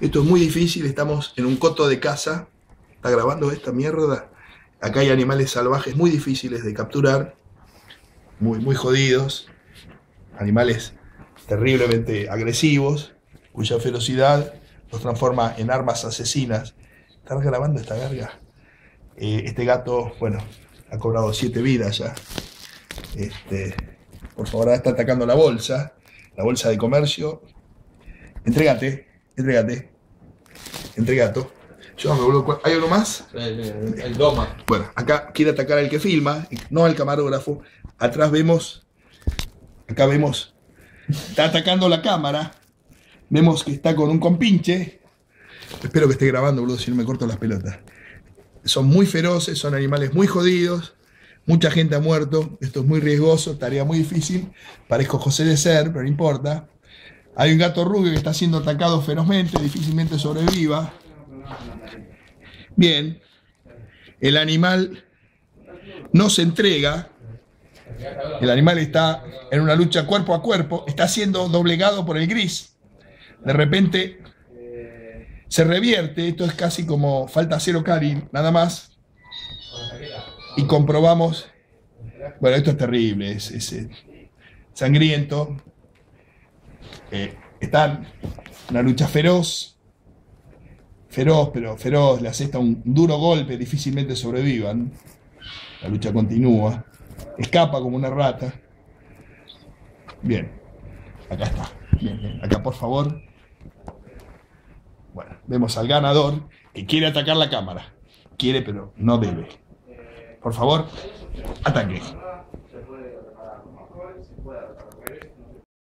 Esto es muy difícil, estamos en un coto de casa. ¿Está grabando esta mierda? Acá hay animales salvajes muy difíciles de capturar, muy, muy jodidos, animales terriblemente agresivos, cuya ferocidad los transforma en armas asesinas. ¿Estás grabando esta verga? Eh, este gato, bueno, ha cobrado siete vidas ya. Este, por favor, está atacando la bolsa, la bolsa de comercio. Entrégate, entrégate, entregato. Yo me vuelvo. ¿Hay uno más? El, el Doma. Bueno, acá quiere atacar al que filma, no al camarógrafo. Atrás vemos, acá vemos, está atacando la cámara. Vemos que está con un compinche. Espero que esté grabando, boludo, si no me corto las pelotas. Son muy feroces, son animales muy jodidos. Mucha gente ha muerto. Esto es muy riesgoso, tarea muy difícil. Parezco José de Ser, pero no importa. Hay un gato rubio que está siendo atacado ferozmente, difícilmente sobreviva. Bien, el animal no se entrega, el animal está en una lucha cuerpo a cuerpo, está siendo doblegado por el gris. De repente se revierte, esto es casi como falta cero cari, nada más. Y comprobamos, bueno, esto es terrible, es, eh, sangriento. Eh, están una lucha feroz feroz, pero feroz, le asesta un duro golpe, difícilmente sobrevivan. La lucha continúa. Escapa como una rata. Bien, acá está. Bien, bien. Acá, por favor. Bueno, vemos al ganador que quiere atacar la cámara. Quiere, pero no debe. Por favor, ataque.